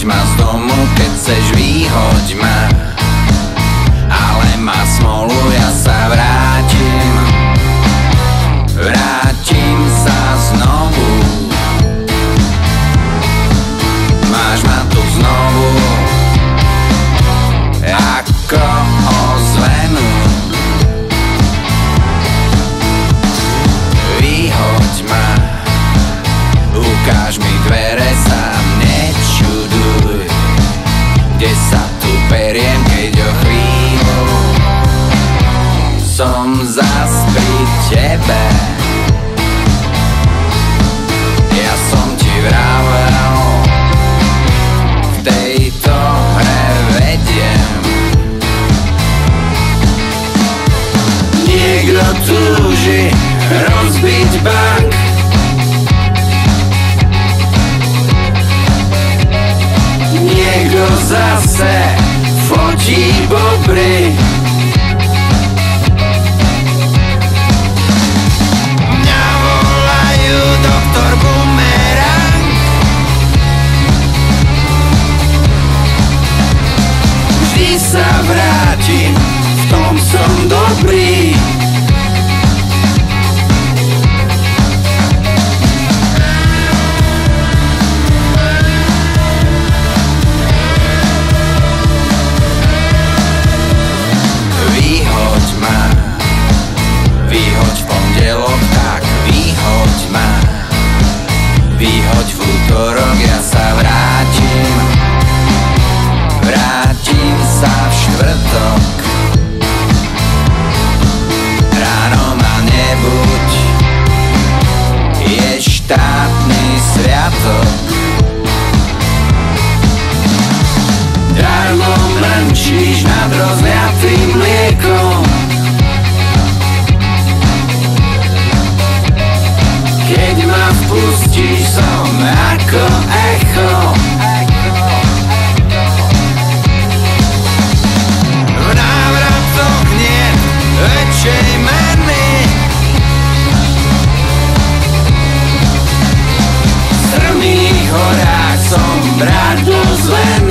Vyhoď ma z domu, keď chceš, vyhoď ma. Ale má smolu, ja sa vrátim. Vrátim sa znovu. Máš ma tu znovu. Ako Som zas pri tebe. Ja som ti vravel V tejto hre vediem. Niekto túži rozbiť bank. Niekto zase fotí bobry Vždy sa vrátim, v tom som dobrý. Vyhoď ma Vyhoď v pondelok, tak vyhoď ma Vyhoď v útorok, ja sa sviatok Darmo mrnčíš nad rozliatým mliekom. Keď ma vpustíš som ako echo horách som bradlo zlený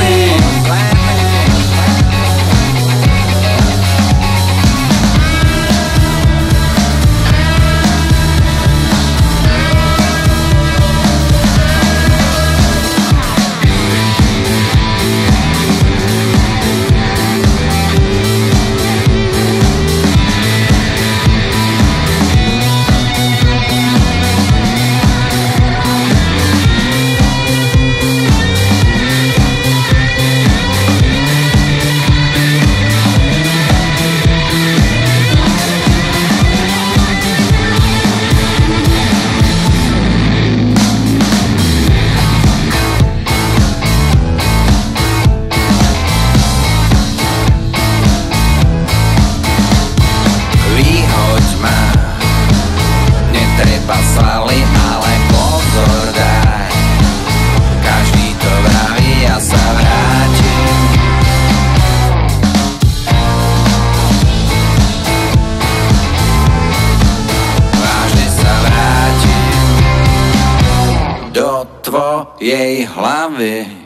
Svaly, ale pozor daj. Každý to vraví, ja sa vrátim. Vážne sa vrátim Do tvojej hlavy